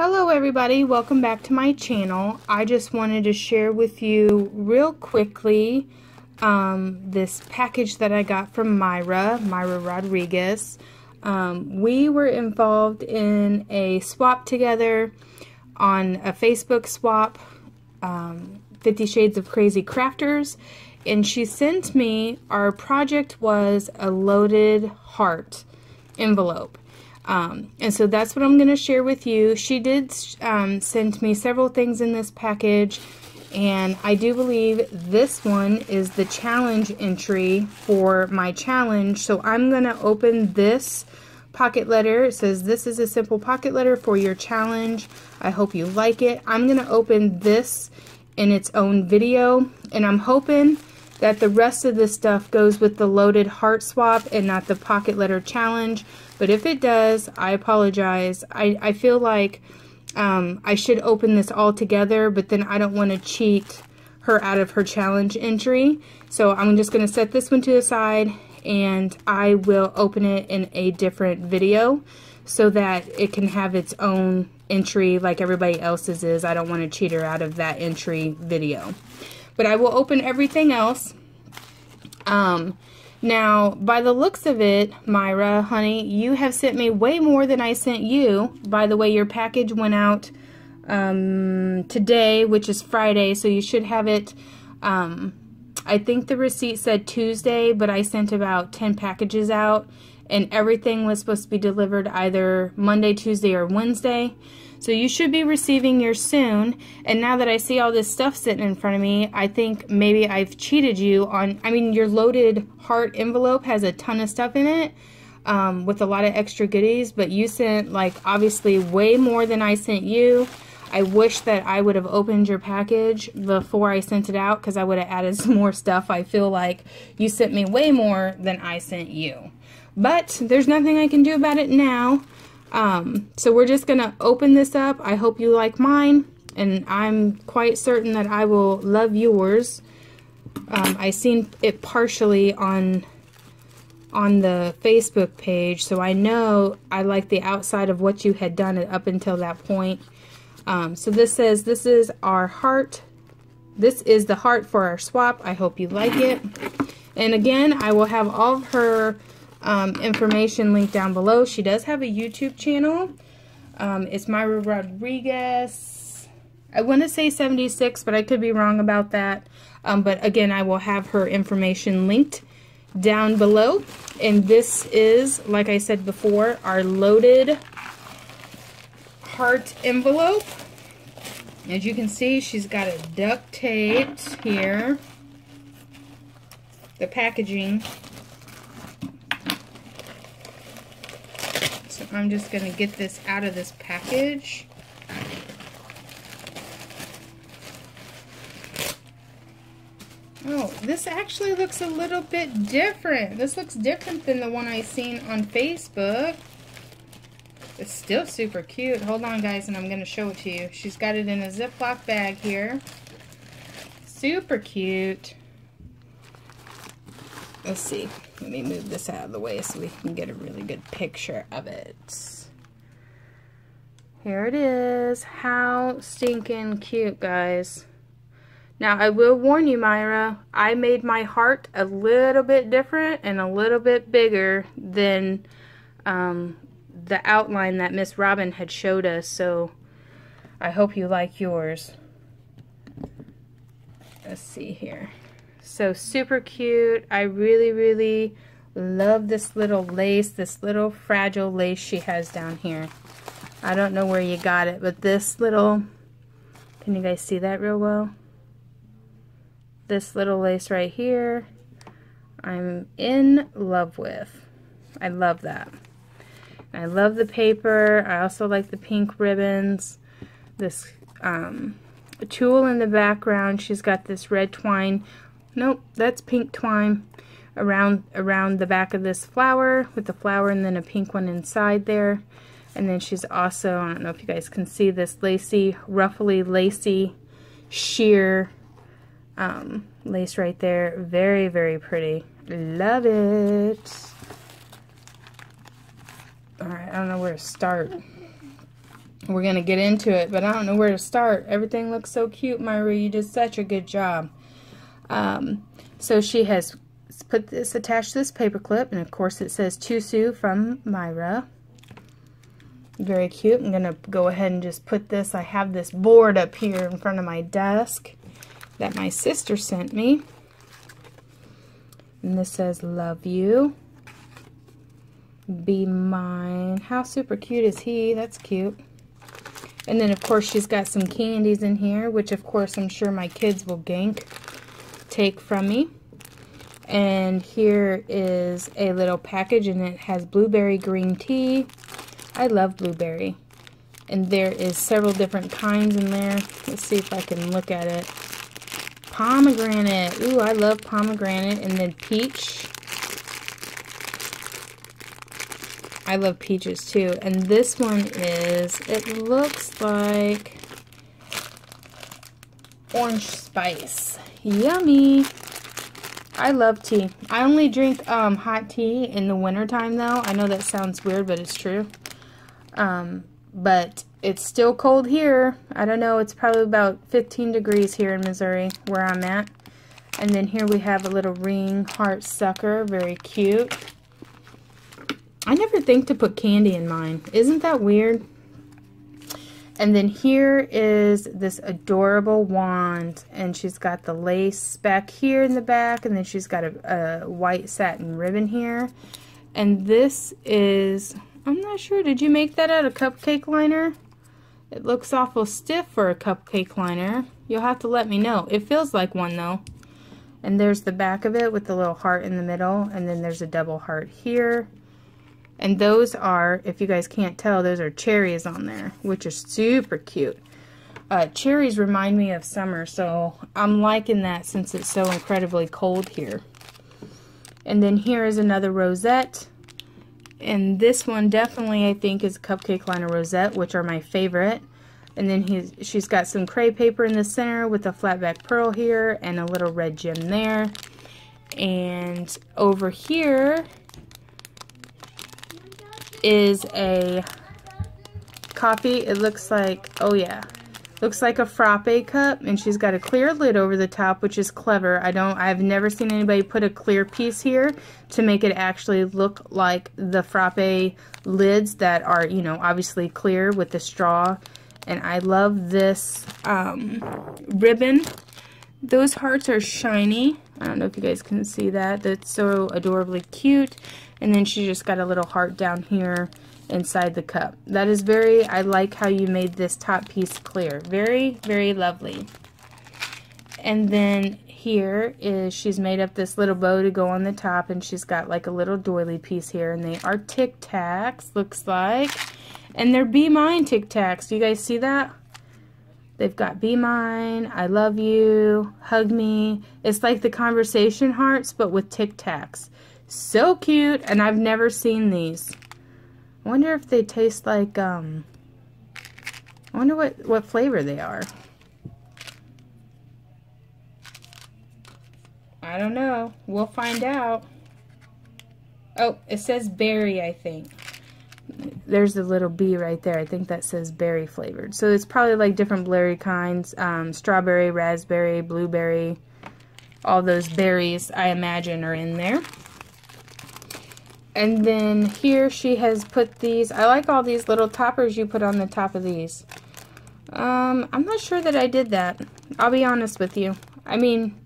Hello everybody, welcome back to my channel. I just wanted to share with you real quickly um, this package that I got from Mayra, Mayra Rodriguez. Um, we were involved in a swap together on a Facebook swap, um, Fifty Shades of Crazy Crafters, and she sent me, our project was a loaded heart envelope. Um, and so that's what I'm going to share with you. She did um, send me several things in this package, and I do believe this one is the challenge entry for my challenge. So I'm going to open this pocket letter. It says, this is a simple pocket letter for your challenge. I hope you like it. I'm going to open this in its own video, and I'm hoping that the rest of this stuff goes with the loaded heart swap and not the pocket letter challenge. But if it does, I apologize. I, I feel like um, I should open this all together, but then I don't want to cheat her out of her challenge entry. So I'm just going to set this one to the side and I will open it in a different video so that it can have its own entry like everybody else's is. I don't want to cheat her out of that entry video. But I will open everything else. Um, now, by the looks of it, Mayra, honey, you have sent me way more than I sent you. By the way, your package went out um, today, which is Friday, so you should have it. Um, I think the receipt said Tuesday, but I sent about 10 packages out, and everything was supposed to be delivered either Monday, Tuesday, or Wednesday. So you should be receiving yours soon. And now that I see all this stuff sitting in front of me, I think maybe I've cheated you on, I mean, your loaded heart envelope has a ton of stuff in it. Um, with a lot of extra goodies, but you sent like obviously way more than I sent you. I wish that I would have opened your package before I sent it out because I would have added some more stuff. I feel like you sent me way more than I sent you. But there's nothing I can do about it now. Um, so we're just going to open this up. I hope you like mine, and I'm quite certain that I will love yours. Um, I seen it partially on on the Facebook page, so I know I like the outside of what you had done up until that point. Um, so this says, this is our heart. This is the heart for our swap. I hope you like it. And again, I will have all of her um, information linked down below. She does have a YouTube channel. Um, it's Mayra Rodriguez. I want to say 76, but I could be wrong about that. Um, but again, I will have her information linked down below. And this is, like I said before, our loaded heart envelope. As you can see, she's got it duct taped here. The packaging I'm just going to get this out of this package. Oh, this actually looks a little bit different. This looks different than the one I seen on Facebook. It's still super cute. Hold on, guys, and I'm going to show it to you. She's got it in a Ziploc bag here. Super cute. Let's see. Let me move this out of the way so we can get a really good picture of it. Here it is. How stinking cute, guys. Now, I will warn you, Mayra, I made my heart a little bit different and a little bit bigger than um, the outline that Miss Robin had showed us, so I hope you like yours. Let's see here. So super cute. I really, really love this little lace, this little fragile lace she has down here. I don't know where you got it, but this little, can you guys see that real well? This little lace right here, I'm in love with. I love that. I love the paper. I also like the pink ribbons. This um, tulle in the background. She's got this red twine Nope, that's pink twine around around the back of this flower with the flower and then a pink one inside there. And then she's also, I don't know if you guys can see this lacy, ruffly, lacy, sheer um, lace right there. Very, very pretty. Love it. Alright, I don't know where to start. we're going to get into it, but I don't know where to start. Everything looks so cute, Mayra. You did such a good job. Um, so she has put this attached to this paper clip, and of course it says Tusu from Mayra. Very cute. I'm going to go ahead and just put this. I have this board up here in front of my desk that my sister sent me. And this says, love you. Be mine. How super cute is he? That's cute. And then, of course, she's got some candies in here, which, of course, I'm sure my kids will gank, take from me. And here is a little package, and it has blueberry green tea. I love blueberry. And there is several different kinds in there. Let's see if I can look at it. Pomegranate. Ooh, I love pomegranate. And then peach. I love peaches too. And this one is, it looks like orange spice. Yummy. I love tea. I only drink um, hot tea in the wintertime though. I know that sounds weird, but it's true. Um, but it's still cold here. I don't know, it's probably about 15 degrees here in Missouri where I'm at. And then here we have a little ring heart sucker, very cute. I never think to put candy in mine. Isn't that weird? And then here is this adorable wand. And she's got the lace back here in the back. And then she's got a, a white satin ribbon here. And this is, I'm not sure, did you make that out of cupcake liner? It looks awful stiff for a cupcake liner. You'll have to let me know. It feels like one though. And there's the back of it with the little heart in the middle. And then there's a double heart here. And those are, if you guys can't tell, those are cherries on there, which are super cute. Uh, cherries remind me of summer, so I'm liking that since it's so incredibly cold here. And then here is another rosette. And this one definitely, I think, is a cupcake liner rosette, which are my favorite. And then he's, she's got some crepe paper in the center with a flat back pearl here and a little red gem there. And over here, is a coffee. It looks like, oh yeah, looks like a frappe cup and she's got a clear lid over the top which is clever. I don't I've never seen anybody put a clear piece here to make it actually look like the frappe lids that are you know obviously clear with the straw. And I love this um, ribbon. Those hearts are shiny I don't know if you guys can see that that's so adorably cute and then she just got a little heart down here inside the cup. That is very, I like how you made this top piece clear. Very, very lovely. And then here is, she's made up this little bow to go on the top and she's got like a little doily piece here and they are Tic Tacs, looks like. And they're Be Mine Tic Tacs. Do you guys see that? They've got Be Mine, I Love You, Hug Me. It's like the conversation hearts, but with Tic Tacs. So cute, and I've never seen these. I wonder if they taste like, um, I wonder what, what flavor they are. I don't know. We'll find out. Oh, it says berry, I think. There's a little B right there. I think that says berry flavored. So it's probably like different berry kinds. Um, strawberry, raspberry, blueberry. All those berries, I imagine, are in there. And then here she has put these. I like all these little toppers you put on the top of these. Um, I'm not sure that I did that. I'll be honest with you. I mean,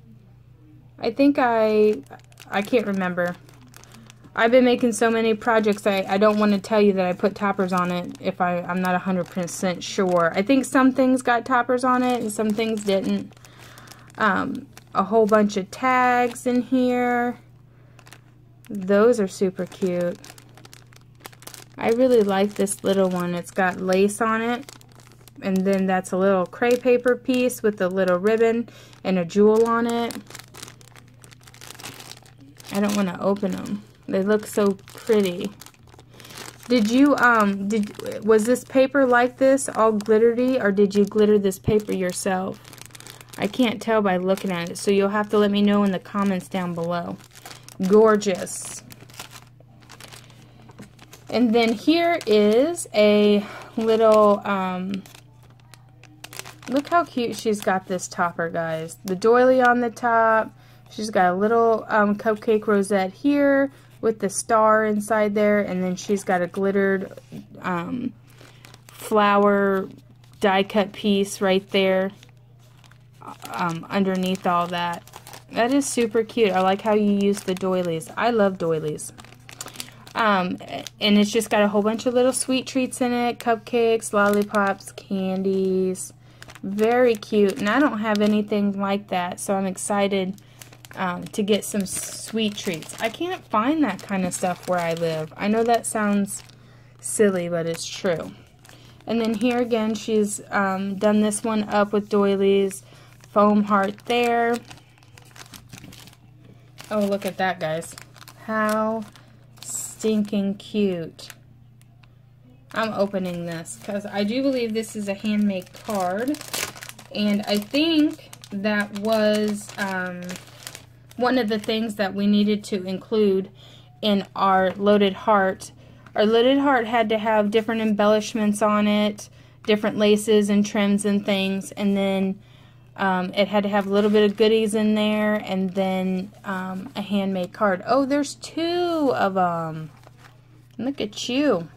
I think I, I can't remember. I've been making so many projects, I, I don't want to tell you that I put toppers on it if I, I'm not 100% sure. I think some things got toppers on it and some things didn't. Um, a whole bunch of tags in here. Those are super cute. I really like this little one. It's got lace on it. And then that's a little crepe paper piece with a little ribbon and a jewel on it. I don't want to open them. They look so pretty. Did you, um, did, was this paper like this, all glittery, or did you glitter this paper yourself? I can't tell by looking at it, so you'll have to let me know in the comments down below. Gorgeous. And then here is a little, um, look how cute she's got this topper, guys. The doily on the top. She's got a little um, cupcake rosette here with the star inside there. And then she's got a glittered um, flower die cut piece right there um, underneath all that. That is super cute. I like how you use the doilies. I love doilies. Um, and it's just got a whole bunch of little sweet treats in it. Cupcakes, lollipops, candies. Very cute. And I don't have anything like that, so I'm excited um, to get some sweet treats. I can't find that kind of stuff where I live. I know that sounds silly, but it's true. And then here again, she's um, done this one up with doilies. Foam heart there. Oh, look at that, guys. How stinking cute. I'm opening this because I do believe this is a handmade card. And I think that was um, one of the things that we needed to include in our loaded heart our loaded heart had to have different embellishments on it, different laces and trims and things, and then um, it had to have a little bit of goodies in there, and then um, a handmade card. Oh, there's two of them. Look at you.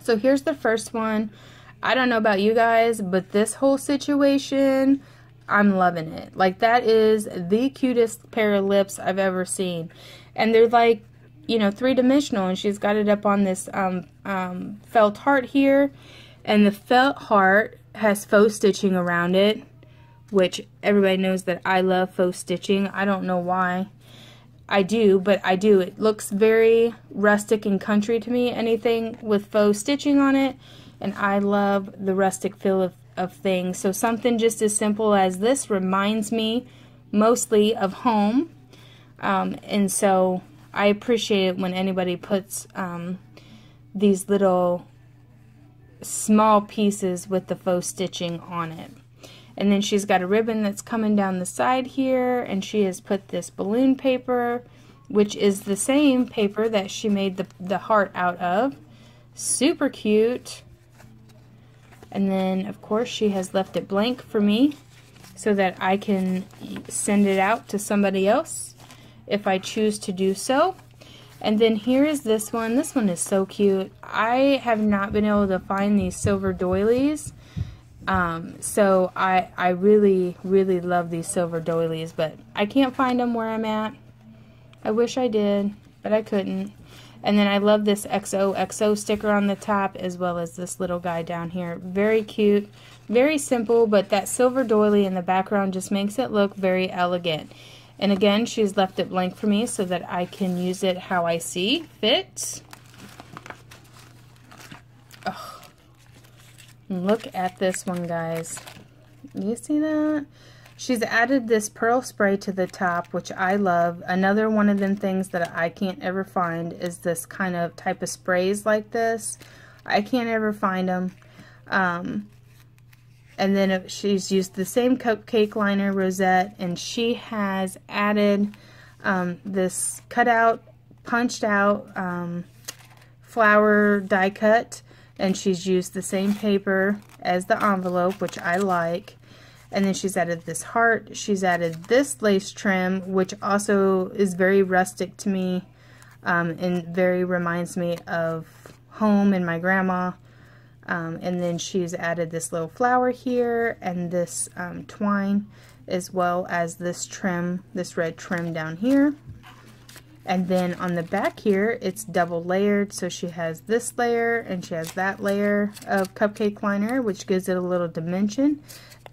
So here's the first one. I don't know about you guys, but this whole situation, I'm loving it. Like, that is the cutest pair of lips I've ever seen. And they're like you know, three-dimensional, and she's got it up on this um, um, felt heart here, and the felt heart has faux stitching around it, which everybody knows that I love faux stitching. I don't know why. I do, but I do. It looks very rustic and country to me, anything with faux stitching on it, and I love the rustic feel of, of things. So something just as simple as this reminds me mostly of home, um, and so I appreciate it when anybody puts um, these little small pieces with the faux stitching on it. And then she's got a ribbon that's coming down the side here, and she has put this balloon paper, which is the same paper that she made the, the heart out of. Super cute. And then, of course, she has left it blank for me so that I can send it out to somebody else if I choose to do so. And then here is this one. This one is so cute. I have not been able to find these silver doilies. Um, so I, I really, really love these silver doilies, but I can't find them where I'm at. I wish I did, but I couldn't. And then I love this XOXO sticker on the top as well as this little guy down here. Very cute, very simple, but that silver doily in the background just makes it look very elegant. And again, she's left it blank for me so that I can use it how I see fit. Look at this one, guys. You see that? She's added this pearl spray to the top, which I love. Another one of them things that I can't ever find is this kind of type of sprays like this. I can't ever find them. Um, and then she's used the same cupcake liner rosette and she has added um, this cutout, punched out um, flower die cut and she's used the same paper as the envelope which I like and then she's added this heart she's added this lace trim which also is very rustic to me um, and very reminds me of home and my grandma um, and then she's added this little flower here and this um, twine as well as this trim, this red trim down here. And then on the back here, it's double layered. So she has this layer and she has that layer of cupcake liner, which gives it a little dimension.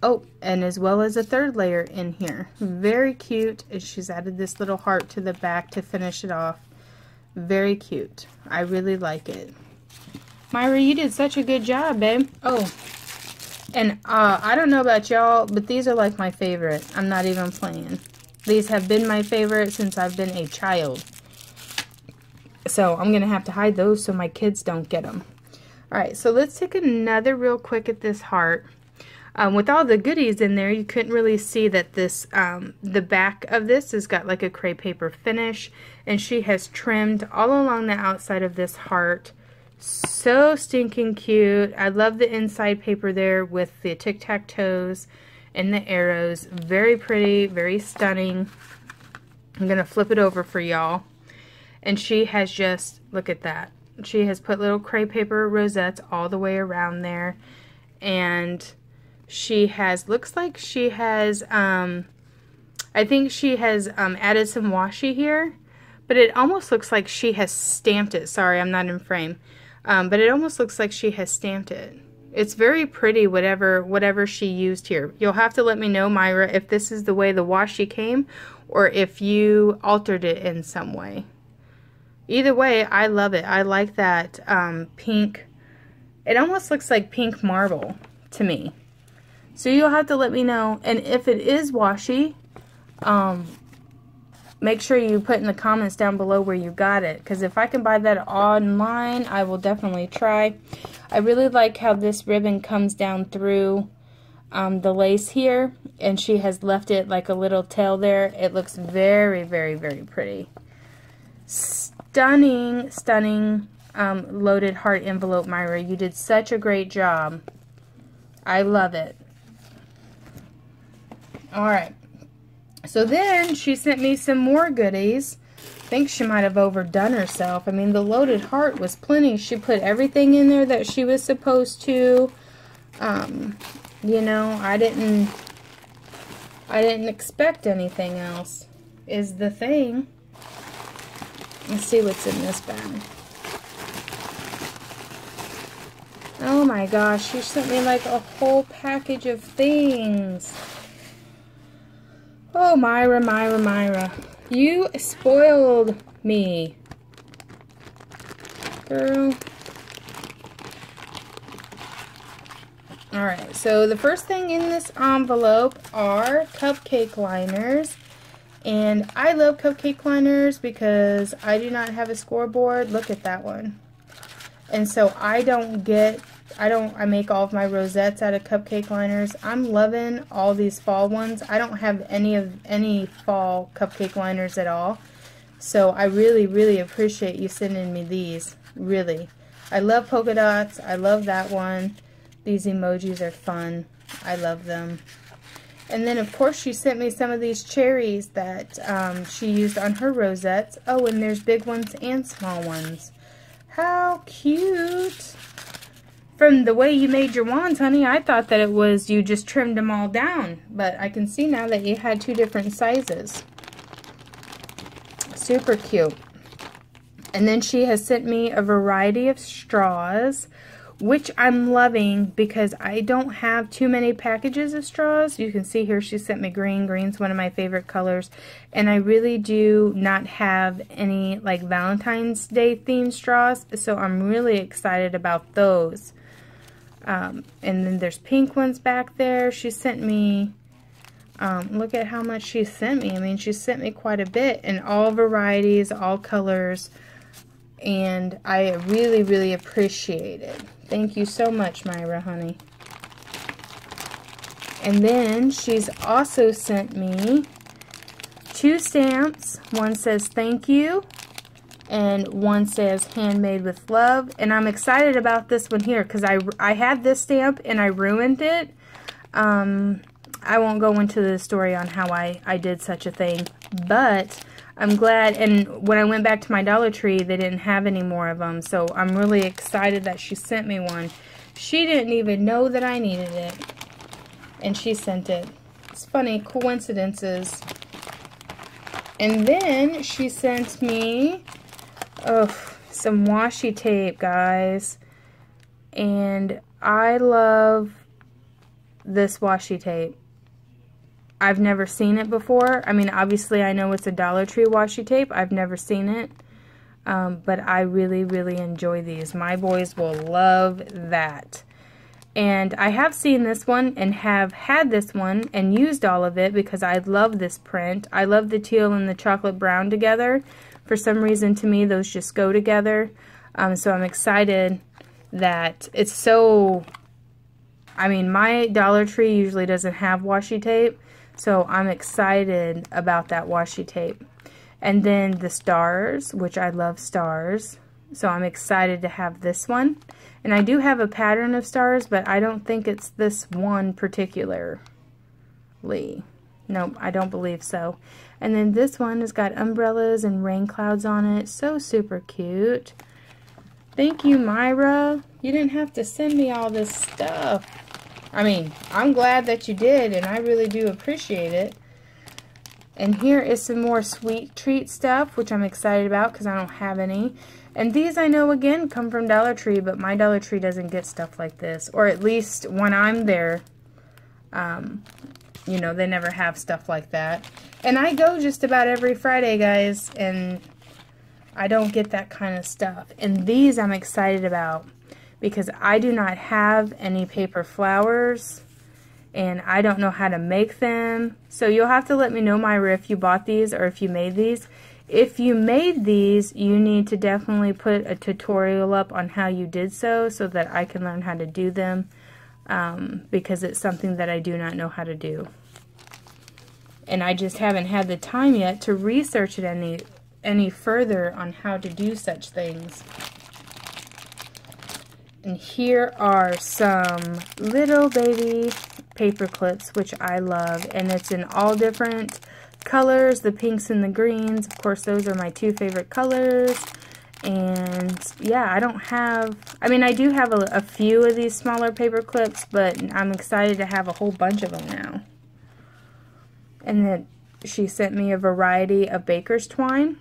Oh, and as well as a third layer in here. Very cute. And she's added this little heart to the back to finish it off. Very cute. I really like it. Mayra, you did such a good job, babe. Oh, and uh, I don't know about y'all, but these are like my favorite. I'm not even playing. These have been my favorite since I've been a child. So I'm going to have to hide those so my kids don't get them. Alright, so let's take another real quick at this heart. Um, with all the goodies in there, you couldn't really see that this, um, the back of this has got like a crepe paper finish. And she has trimmed all along the outside of this heart. So stinking cute. I love the inside paper there with the tic-tac-toes and the arrows. Very pretty, very stunning. I'm going to flip it over for y'all. And she has just, look at that. She has put little crepe paper rosettes all the way around there. And she has, looks like she has, um, I think she has um, added some washi here. But it almost looks like she has stamped it. Sorry, I'm not in frame. Um, but it almost looks like she has stamped it. It's very pretty, whatever whatever she used here. You'll have to let me know, Mayra, if this is the way the washi came or if you altered it in some way. Either way, I love it. I like that um, pink. It almost looks like pink marble to me. So you'll have to let me know. And if it is washi, um, make sure you put in the comments down below where you got it. Because if I can buy that online, I will definitely try. I really like how this ribbon comes down through um, the lace here. And she has left it like a little tail there. It looks very, very, very pretty. Stunning, stunning um, loaded heart envelope, Mayra. You did such a great job. I love it. Alright. So then she sent me some more goodies. I think she might have overdone herself. I mean, the loaded heart was plenty. She put everything in there that she was supposed to. Um, you know, I didn't, I didn't expect anything else is the thing. Let's see what's in this bag. Oh my gosh, she sent me like a whole package of things. Oh, Mayra, Mayra, Mayra. You spoiled me. Girl. Alright, so the first thing in this envelope are cupcake liners. And I love cupcake liners because I do not have a scoreboard. Look at that one. And so I don't get I don't, I make all of my rosettes out of cupcake liners. I'm loving all these fall ones. I don't have any of, any fall cupcake liners at all. So I really, really appreciate you sending me these. Really. I love polka dots. I love that one. These emojis are fun. I love them. And then, of course, she sent me some of these cherries that um, she used on her rosettes. Oh, and there's big ones and small ones. How cute! From the way you made your wands, honey, I thought that it was you just trimmed them all down. But I can see now that you had two different sizes. Super cute. And then she has sent me a variety of straws, which I'm loving because I don't have too many packages of straws. You can see here she sent me green. Green's one of my favorite colors. And I really do not have any like Valentine's Day themed straws, so I'm really excited about those. Um, and then there's pink ones back there. She sent me, um, look at how much she sent me. I mean, she sent me quite a bit in all varieties, all colors. And I really, really appreciate it. Thank you so much, Mayra, honey. And then she's also sent me two stamps. One says thank you and one says handmade with love. And I'm excited about this one here because I, I had this stamp and I ruined it. Um, I won't go into the story on how I, I did such a thing but I'm glad and when I went back to my Dollar Tree they didn't have any more of them so I'm really excited that she sent me one. She didn't even know that I needed it and she sent it. It's funny coincidences. And then she sent me Oh, some washi tape, guys. And I love this washi tape. I've never seen it before. I mean, obviously I know it's a Dollar Tree washi tape. I've never seen it. Um, but I really, really enjoy these. My boys will love that. And I have seen this one and have had this one and used all of it because I love this print. I love the teal and the chocolate brown together. For some reason, to me, those just go together. Um, so I'm excited that it's so I mean, my Dollar Tree usually doesn't have washi tape, so I'm excited about that washi tape. And then the stars, which I love stars, so I'm excited to have this one. And I do have a pattern of stars, but I don't think it's this one particularly. Nope, I don't believe so. And then this one has got umbrellas and rain clouds on it. So super cute. Thank you, Mayra. You didn't have to send me all this stuff. I mean, I'm glad that you did, and I really do appreciate it. And here is some more sweet treat stuff, which I'm excited about because I don't have any. And these I know, again, come from Dollar Tree, but my Dollar Tree doesn't get stuff like this. Or at least when I'm there, um, you know, they never have stuff like that. And I go just about every Friday, guys, and I don't get that kind of stuff. And these I'm excited about because I do not have any paper flowers and I don't know how to make them. So you'll have to let me know, Mayra, if you bought these or if you made these. If you made these, you need to definitely put a tutorial up on how you did so so that I can learn how to do them um, because it's something that I do not know how to do. And I just haven't had the time yet to research it any, any further on how to do such things. And here are some little baby paper clips, which I love. And it's in all different colors, the pinks and the greens. Of course, those are my two favorite colors. And yeah, I don't have, I mean, I do have a, a few of these smaller paper clips, but I'm excited to have a whole bunch of them now. And then she sent me a variety of baker's twine.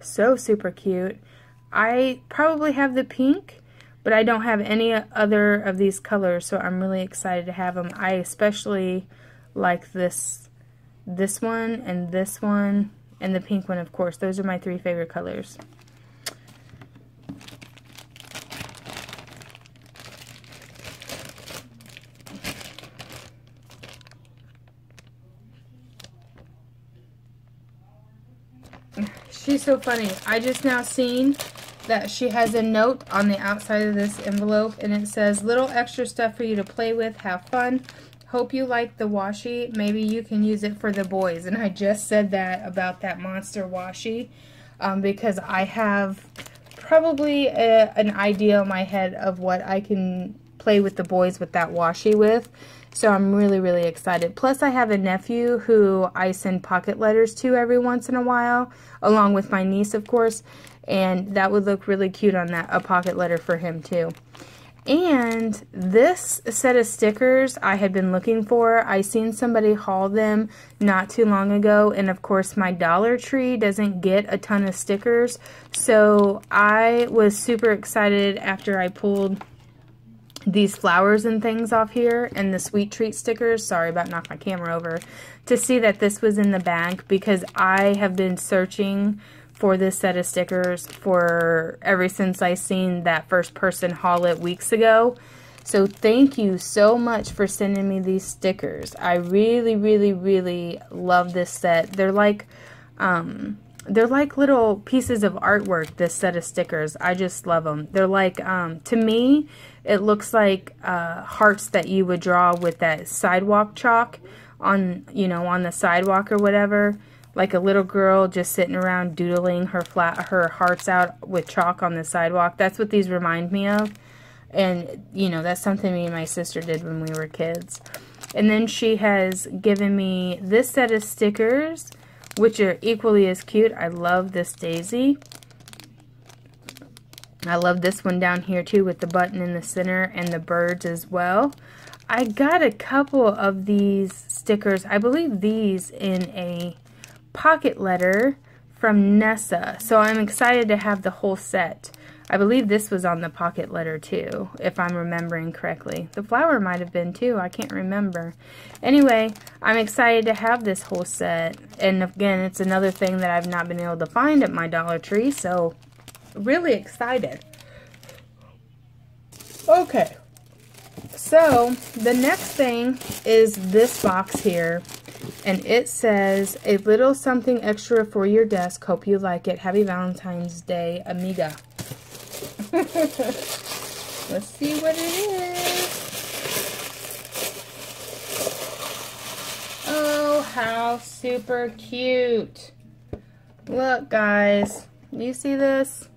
So super cute. I probably have the pink, but I don't have any other of these colors, so I'm really excited to have them. I especially like this, this one and this one and the pink one, of course. Those are my three favorite colors. She's so funny. I just now seen that she has a note on the outside of this envelope and it says little extra stuff for you to play with, have fun. Hope you like the washi. Maybe you can use it for the boys. And I just said that about that monster washi um, because I have probably a, an idea in my head of what I can play with the boys with that washi with. So I'm really, really excited. Plus, I have a nephew who I send pocket letters to every once in a while, along with my niece, of course. And that would look really cute on that a pocket letter for him, too. And this set of stickers I had been looking for. I seen somebody haul them not too long ago. And of course my Dollar Tree doesn't get a ton of stickers. So I was super excited after I pulled these flowers and things off here and the sweet treat stickers. Sorry about knocking my camera over. To see that this was in the bag because I have been searching for this set of stickers for ever since I seen that first person haul it weeks ago. So thank you so much for sending me these stickers. I really, really, really love this set. They're like, um, they're like little pieces of artwork, this set of stickers. I just love them. They're like, um, to me, it looks like uh, hearts that you would draw with that sidewalk chalk on, you know, on the sidewalk or whatever like a little girl just sitting around doodling her flat her hearts out with chalk on the sidewalk. That's what these remind me of. And, you know, that's something me and my sister did when we were kids. And then she has given me this set of stickers, which are equally as cute. I love this daisy. I love this one down here, too, with the button in the center and the birds as well. I got a couple of these stickers. I believe these in a pocket letter from Nessa. So I'm excited to have the whole set. I believe this was on the pocket letter too, if I'm remembering correctly. The flower might have been too, I can't remember. Anyway, I'm excited to have this whole set. And again, it's another thing that I've not been able to find at my Dollar Tree, so really excited. Okay, so the next thing is this box here and it says a little something extra for your desk. Hope you like it. Happy Valentine's Day, amiga. Let's see what it is. Oh, how super cute. Look, guys. You see this?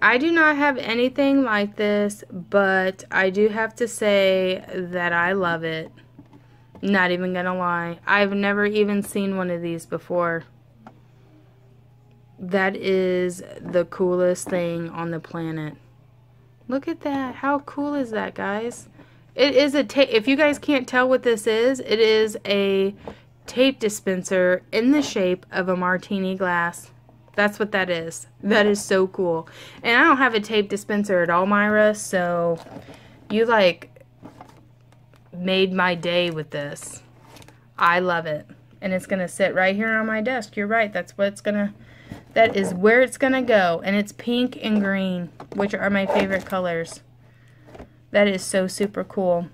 I do not have anything like this, but I do have to say that I love it. Not even gonna lie. I've never even seen one of these before. That is the coolest thing on the planet. Look at that. How cool is that, guys? It is a tape. If you guys can't tell what this is, it is a tape dispenser in the shape of a martini glass. That's what that is. That is so cool. And I don't have a tape dispenser at all, Mayra, so you like made my day with this. I love it. And it's going to sit right here on my desk. You're right. That's what it's going to, that is where it's going to go. And it's pink and green, which are my favorite colors. That is so super cool.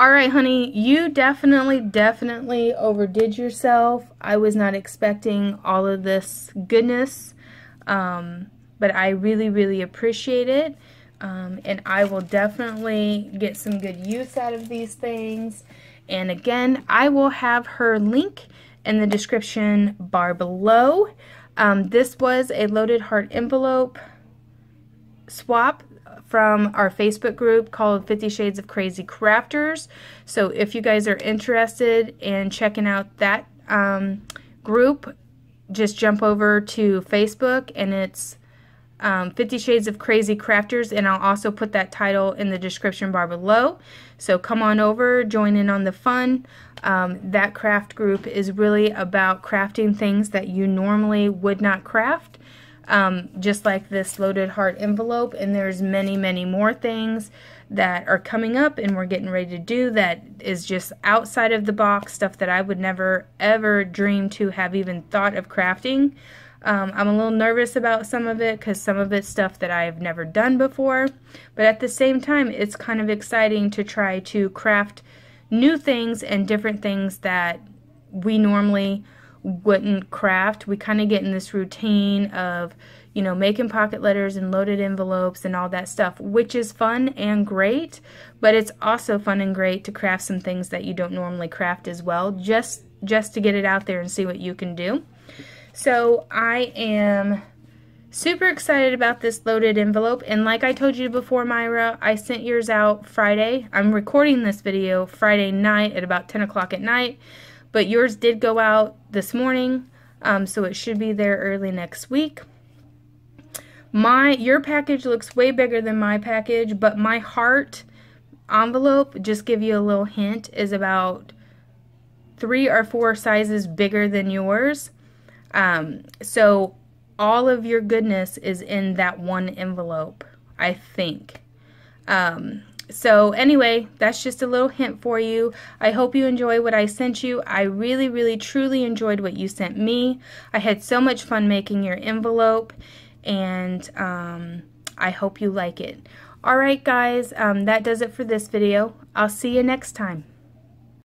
All right, honey, you definitely, definitely overdid yourself. I was not expecting all of this goodness, um, but I really, really appreciate it. Um, and I will definitely get some good use out of these things. And again, I will have her link in the description bar below. Um, this was a loaded heart envelope swap from our Facebook group called 50 Shades of Crazy Crafters. So if you guys are interested in checking out that um, group, just jump over to Facebook and it's um, 50 Shades of Crazy Crafters and I'll also put that title in the description bar below. So come on over, join in on the fun. Um, that craft group is really about crafting things that you normally would not craft um, just like this loaded heart envelope and there's many many more things that are coming up and we're getting ready to do that is just outside of the box stuff that I would never ever dream to have even thought of crafting um, I'm a little nervous about some of it because some of it's stuff that I've never done before but at the same time it's kind of exciting to try to craft new things and different things that we normally wouldn't craft. We kind of get in this routine of, you know, making pocket letters and loaded envelopes and all that stuff, which is fun and great, but it's also fun and great to craft some things that you don't normally craft as well, just just to get it out there and see what you can do. So, I am super excited about this loaded envelope and like I told you before Mayra I sent yours out Friday I'm recording this video Friday night at about 10 o'clock at night but yours did go out this morning, um, so it should be there early next week. My Your package looks way bigger than my package, but my heart envelope, just give you a little hint, is about three or four sizes bigger than yours. Um, so all of your goodness is in that one envelope, I think. Um, so anyway, that's just a little hint for you. I hope you enjoy what I sent you. I really, really, truly enjoyed what you sent me. I had so much fun making your envelope, and um, I hope you like it. Alright guys, um, that does it for this video. I'll see you next time.